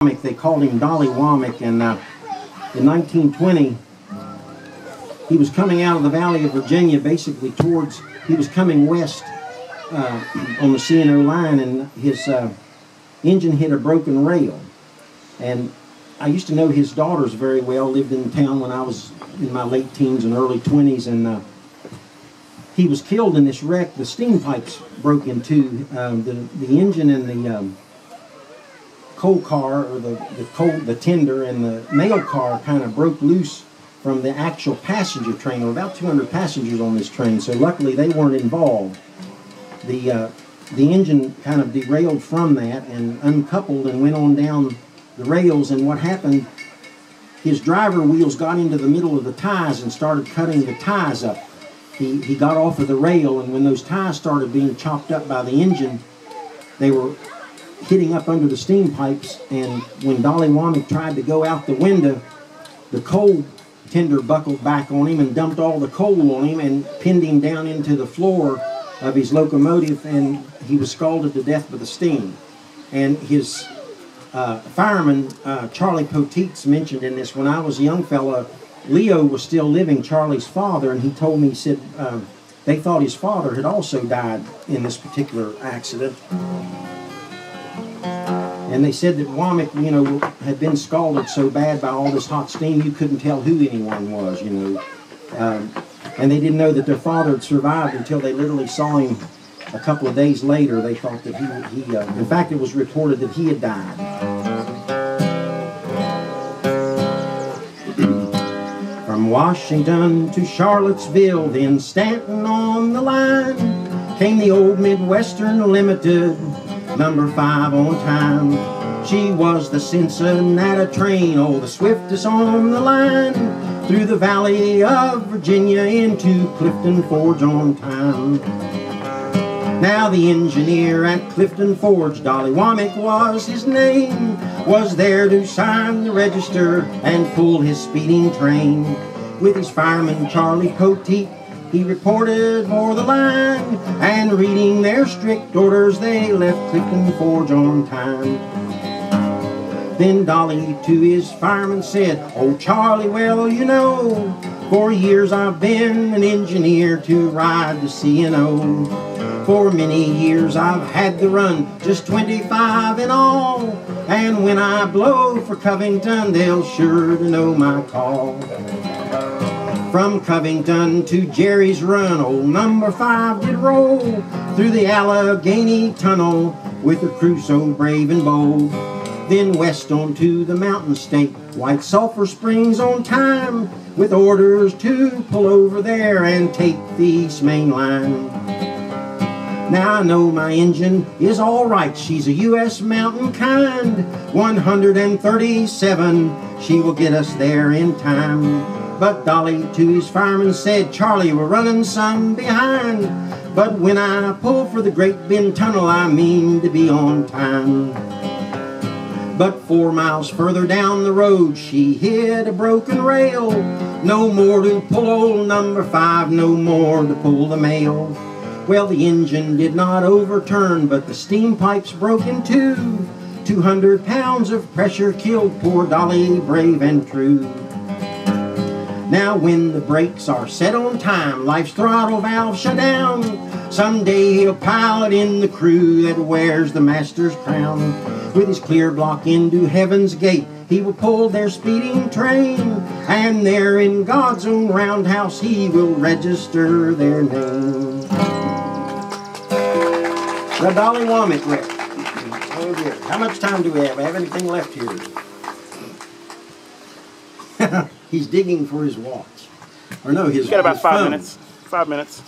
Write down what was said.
They called him Dolly Womack, and uh, in 1920, he was coming out of the Valley of Virginia, basically towards. He was coming west uh, on the C&O line, and his uh, engine hit a broken rail. And I used to know his daughters very well. Lived in town when I was in my late teens and early 20s, and uh, he was killed in this wreck. The steam pipes broke in two. Um, the the engine and the um, coal car or the the coal the tender and the mail car kind of broke loose from the actual passenger train. There were about 200 passengers on this train, so luckily they weren't involved. The uh, the engine kind of derailed from that and uncoupled and went on down the rails. And what happened? His driver wheels got into the middle of the ties and started cutting the ties up. He, he got off of the rail, and when those ties started being chopped up by the engine, they were hitting up under the steam pipes. And when Dolly Womack tried to go out the window, the coal tender buckled back on him and dumped all the coal on him and pinned him down into the floor of his locomotive, and he was scalded to death by the steam. And his uh, fireman, uh, Charlie Poteets, mentioned in this when I was a young fella, Leo was still living, Charlie's father, and he told me, he said, um, they thought his father had also died in this particular accident. And they said that Womack, you know, had been scalded so bad by all this hot steam you couldn't tell who anyone was, you know. Um, and they didn't know that their father had survived until they literally saw him a couple of days later. They thought that he, he uh, in fact, it was reported that he had died. From Washington to Charlottesville, then Staunton on the line, came the old Midwestern Limited, number five on time. She was the Cincinnati train, oh, the swiftest on the line, through the valley of Virginia into Clifton Forge on time. Now the engineer at Clifton Forge, Dolly Womack was his name, was there to sign the register and pull his speeding train. With his fireman Charlie Poteet, he reported for the line, and reading their strict orders, they left Clifton Forge on time. Then Dolly to his fireman said, Oh Charlie, well you know, for years I've been an engineer to ride the C&O. For many years I've had the run, just 25 in all. And when I blow for Covington, they'll sure to know my call. From Covington to Jerry's Run, old number five did roll through the Allegheny Tunnel with a crew so brave and bold. Then west on to the mountain state, White Sulphur Springs on time, with orders to pull over there and take the East Main Line. Now I know my engine is all right. She's a U.S. mountain kind. 137. She will get us there in time. But Dolly to his fireman said, Charlie, we're running some behind. But when I pull for the Great Bend Tunnel, I mean to be on time. But four miles further down the road, she hit a broken rail. No more to pull old number five, no more to pull the mail. Well, the engine did not overturn, but the steam pipes broke in two. 200 pounds of pressure killed poor Dolly, brave and true. Now when the brakes are set on time, life's throttle valve shut down. Someday he'll pilot in the crew that wears the master's crown. With his clear block into heaven's gate, he will pull their speeding train. And there in God's own roundhouse, he will register their name. The Dolly Womack wreck. Oh dear. How much time do we have? I have anything left here? He's digging for his watch. Or no, his You got about five phone. minutes. Five minutes.